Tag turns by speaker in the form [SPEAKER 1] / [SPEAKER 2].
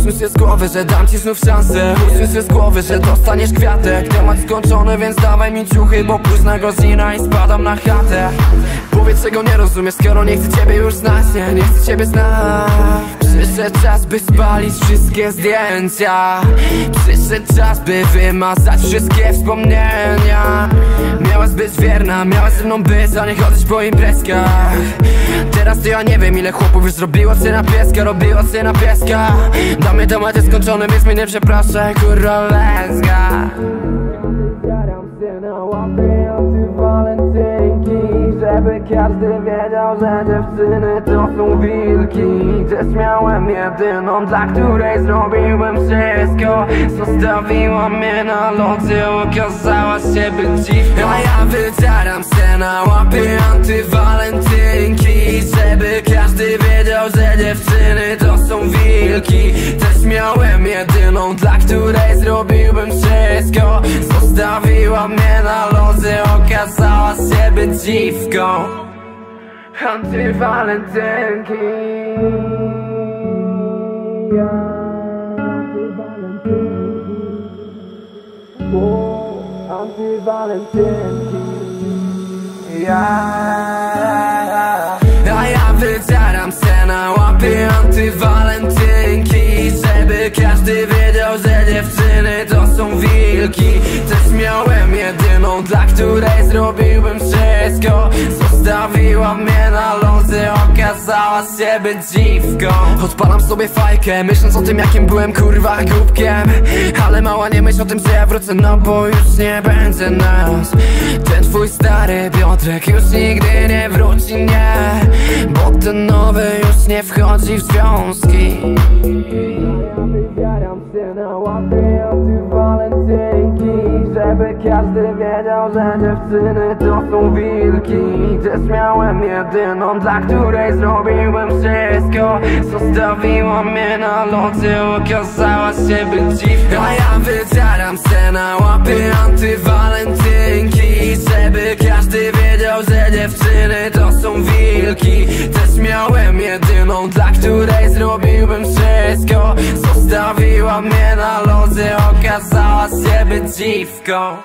[SPEAKER 1] Usuń się z głowy, że dam ci znów szansę. Usuń się z głowy, że dostaniesz kwiatek. Temat skończony, więc dawaj mi ciuchy Bo późna godzina i spadam na chatę. Powiedz, czego nie rozumiesz, skoro nie chcę ciebie już znać Nie, nie chcę ciebie znać. Przyszedł czas, by spalić wszystkie zdjęcia. Przyszedł czas, by wymazać wszystkie wspomnienia Miałaś być wierna, miałaś ze mną być, a nie chodzić po imprezkach Teraz to ja nie wiem ile chłopów już zrobiło na pieska, robiło na pieska. Dla mnie temat jest skończony, więc mnie nie przepraszaj, kurwa let's go żeby każdy wiedział, że dziewczyny to są wilki. Też miałem jedyną, dla której zrobiłem wszystko. Zostawiła mnie na lodzie, okazała się być dziwką A ja wycieram się na łapy antywalentynki Żeby każdy wiedział, że dziewczyny to są wilki. Też miałem jedyną, dla której zrobiłbym wszystko. Zostawiła mnie na lodzie, okazała się dziwką Antywalentynki. Antywalentynki. A ja. Wycieram się na łapy antywalentynki Żeby każdy wiedział, że dziewczyny to są wilki. Też miałem jedyną, dla której zrobiłbym wszystko. Zostawiła mnie na lodze, okazała się być dziwką. Odpalam sobie fajkę, myśląc o tym jakim byłem kurwa głupkiem. Ale mała nie myśl o tym, że ja wrócę, no bo już nie będzie nas. Ten twój stary Piotrek już nigdy nie wróci, nie. Bo ten nowy już nie wchodzi w związki Na łapy antywalentynki Żeby każdy wiedział, że dziewczyny to są wilki. Też miałem jedyną, dla której zrobiłem wszystko. Zostawiła mnie na lodzie, okazała się być dziwką A ja wycieram się na łapy antywalentynki Żeby każdy wiedział, że dziewczyny to są wilki Jedyną, dla której zrobiłbym wszystko. Zostawiła mnie na lodze, okazała się być dziwką